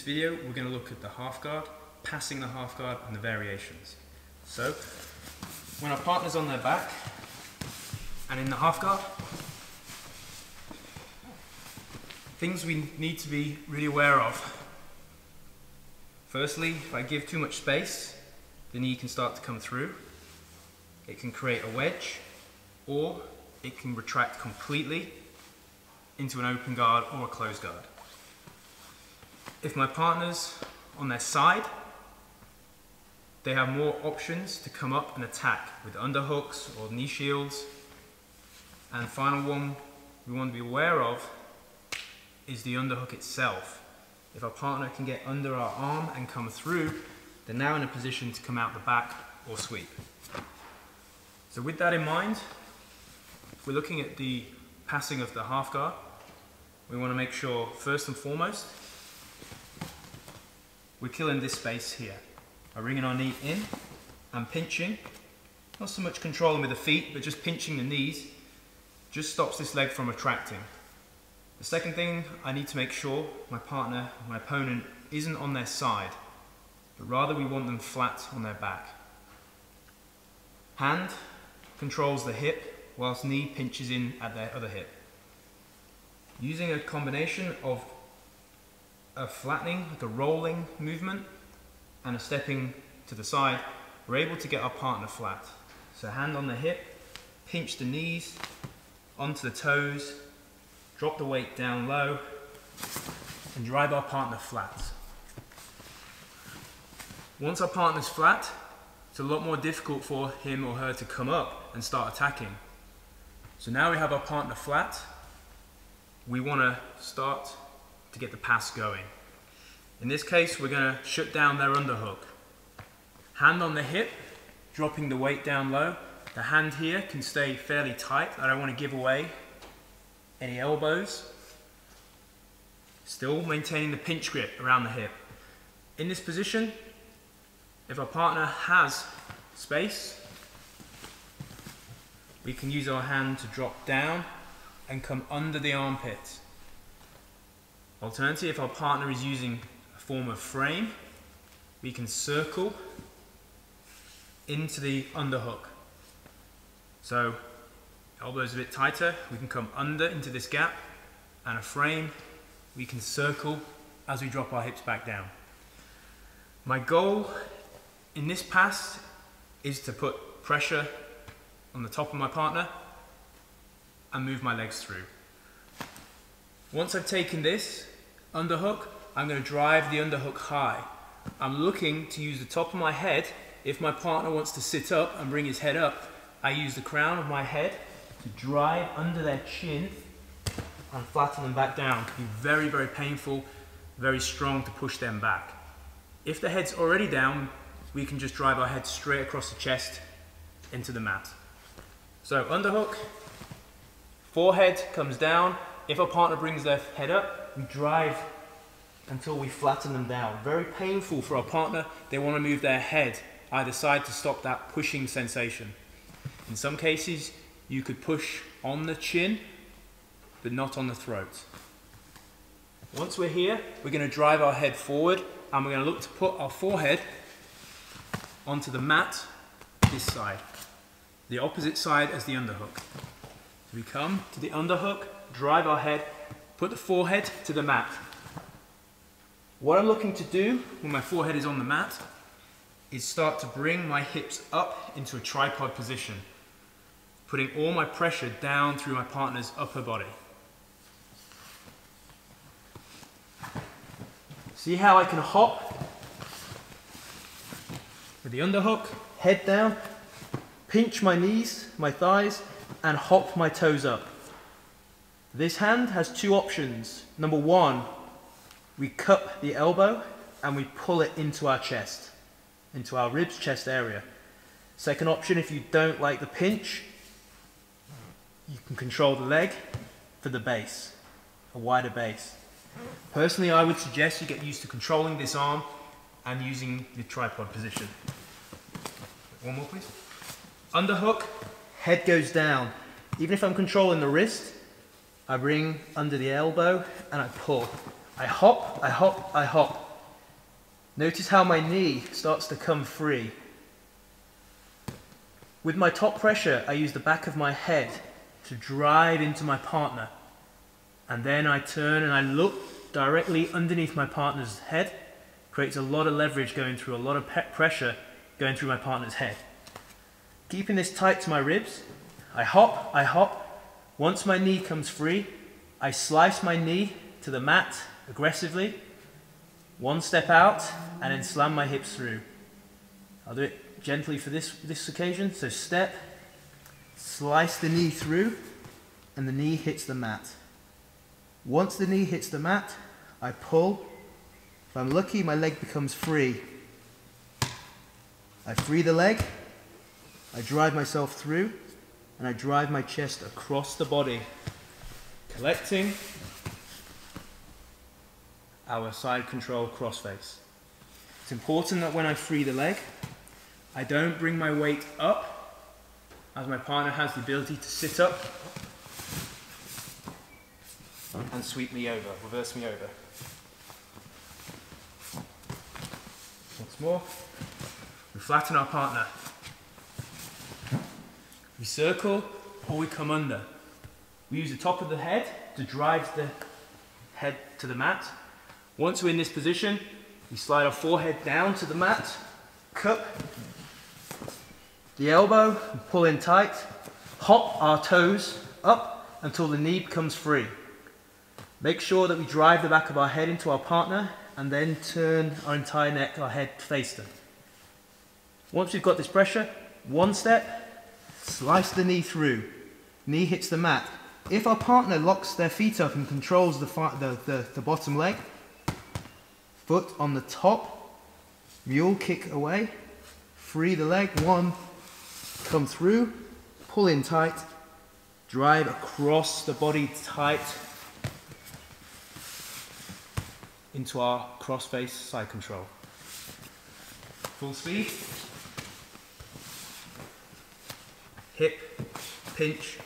this video, we're going to look at the half guard, passing the half guard, and the variations. So, when our partner's on their back and in the half guard, things we need to be really aware of. Firstly, if I give too much space, the knee can start to come through. It can create a wedge, or it can retract completely into an open guard or a closed guard. If my partner's on their side, they have more options to come up and attack with underhooks or knee shields. And final one we want to be aware of is the underhook itself. If our partner can get under our arm and come through, they're now in a position to come out the back or sweep. So with that in mind, we're looking at the passing of the half guard. We want to make sure, first and foremost, we're killing this space here. By bringing our knee in and pinching, not so much controlling with the feet, but just pinching the knees, just stops this leg from retracting. The second thing, I need to make sure my partner, my opponent, isn't on their side, but rather we want them flat on their back. Hand controls the hip, whilst knee pinches in at their other hip. Using a combination of a flattening, like a rolling movement, and a stepping to the side, we're able to get our partner flat. So hand on the hip, pinch the knees, onto the toes, drop the weight down low, and drive our partner flat. Once our partner's flat, it's a lot more difficult for him or her to come up and start attacking. So now we have our partner flat, we want to start to get the pass going. In this case, we're going to shut down their underhook. Hand on the hip, dropping the weight down low. The hand here can stay fairly tight. I don't want to give away any elbows. Still maintaining the pinch grip around the hip. In this position, if our partner has space, we can use our hand to drop down and come under the armpit. Alternatively, if our partner is using a form of frame, we can circle into the underhook. So, elbows a bit tighter, we can come under into this gap, and a frame, we can circle as we drop our hips back down. My goal in this pass is to put pressure on the top of my partner and move my legs through. Once I've taken this underhook, I'm going to drive the underhook high. I'm looking to use the top of my head. If my partner wants to sit up and bring his head up, I use the crown of my head to drive under their chin and flatten them back down. It can be very, very painful, very strong to push them back. If the head's already down, we can just drive our head straight across the chest into the mat. So underhook, forehead comes down. If our partner brings their head up, we drive until we flatten them down. Very painful for our partner. They want to move their head either side to stop that pushing sensation. In some cases, you could push on the chin, but not on the throat. Once we're here, we're going to drive our head forward and we're going to look to put our forehead onto the mat this side, the opposite side as the underhook. We come to the underhook, drive our head, put the forehead to the mat. What I'm looking to do when my forehead is on the mat is start to bring my hips up into a tripod position, putting all my pressure down through my partner's upper body. See how I can hop with the underhook, head down, pinch my knees, my thighs, and hop my toes up. This hand has two options. Number one, we cup the elbow and we pull it into our chest, into our ribs, chest area. Second option, if you don't like the pinch, you can control the leg for the base, a wider base. Personally, I would suggest you get used to controlling this arm and using the tripod position. One more, please. Underhook, head goes down. Even if I'm controlling the wrist, I bring under the elbow and I pull. I hop, I hop, I hop. Notice how my knee starts to come free. With my top pressure, I use the back of my head to drive into my partner. And then I turn and I look directly underneath my partner's head. Creates a lot of leverage going through, a lot of pressure going through my partner's head. Keeping this tight to my ribs, I hop, I hop. Once my knee comes free, I slice my knee to the mat aggressively. One step out and then slam my hips through. I'll do it gently for this, this occasion. So step, slice the knee through, and the knee hits the mat. Once the knee hits the mat, I pull. If I'm lucky, my leg becomes free. I free the leg, I drive myself through, and I drive my chest across the body, collecting our side control crossface. It's important that when I free the leg, I don't bring my weight up as my partner has the ability to sit up and sweep me over, reverse me over. Once more, we flatten our partner. We circle or we come under. We use the top of the head to drive the head to the mat. Once we're in this position, we slide our forehead down to the mat, cup the elbow, pull in tight, hop our toes up until the knee becomes free. Make sure that we drive the back of our head into our partner and then turn our entire neck, our head face them. Once we've got this pressure, one step, slice the knee through. Knee hits the mat. If our partner locks their feet up and controls the, the, the, the bottom leg, foot on the top, mule kick away, free the leg, one, come through, pull in tight, drive across the body tight into our cross face side control. Full speed. Hip, pinch,